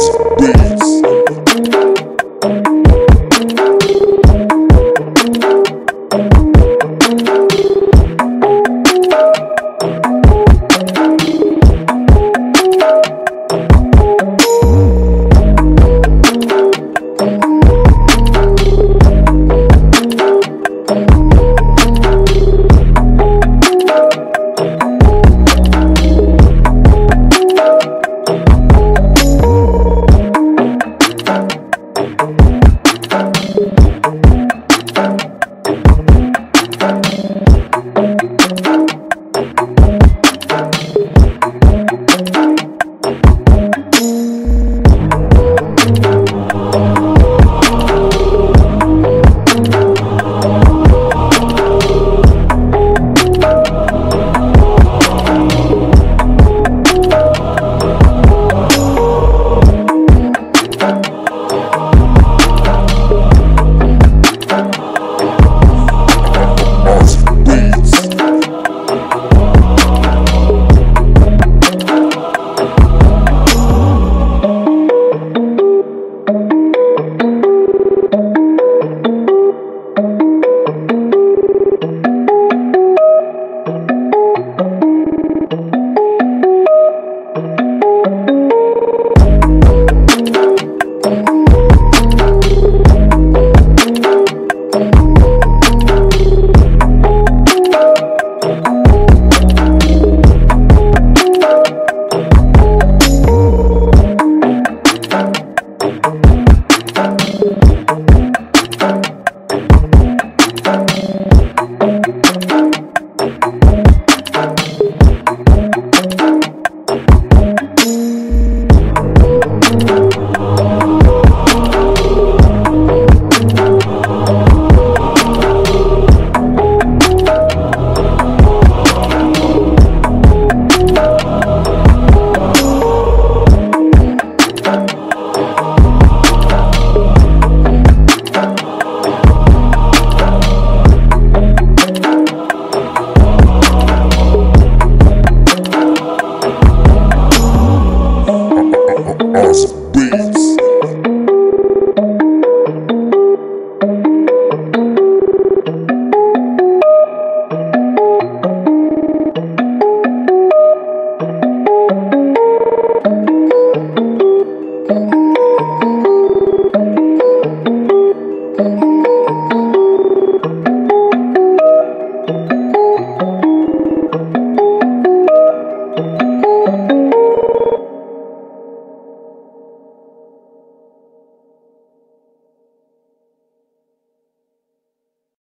Podcast.